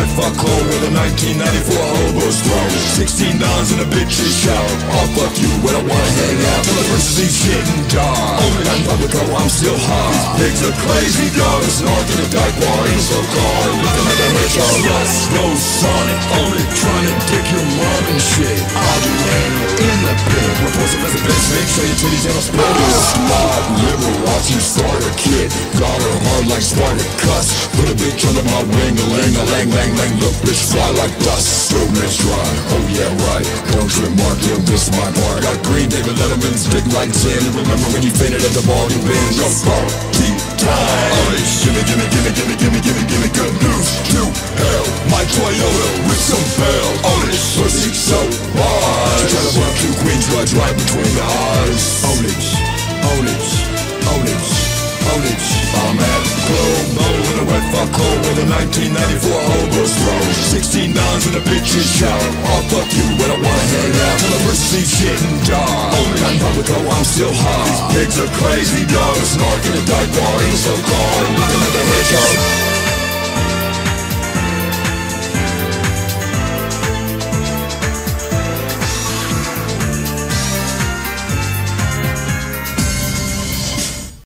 wet fuck hole with a 1994 hobo's throne. 16 nines in a bitch's shower I'll fuck you when I wanna hang out Till the verses shit and die Only on public, oh I'm still hot These pigs are crazy dogs Snarking a dyke bar ain't so gone Looking like a hedgehog Yes, no Sonic. Only trying to dick your mom and shit. I'll be laying in the pit Repulsive as a bitch Make sure your titties ain't no split. Slide, liberal, watch you start a kid Hard like Spartacus Put a bitch under my wing A lang, a lang, lang, lang Look, bitch, fly like dust. Slow bitch dry Oh yeah, right. Don't trip, Mark, yo, this my bar Got green David Letterman's big like tin. Remember when you fainted at the ball you been Go party time. Oh, gimme, gimme, gimme, gimme, gimme, gimme, gimme Good news. To hell My Toyota with some bell Oh, this pussy so wide Try to work two queens Judge right between the eyes 1994, whole goes throw 16 nines in a bitch's show I'll fuck you when I wanna head out. Till the mercy's getting dark Only on public, oh I'm still high. These pigs are crazy, dog. Snarking a dive bar in so gone.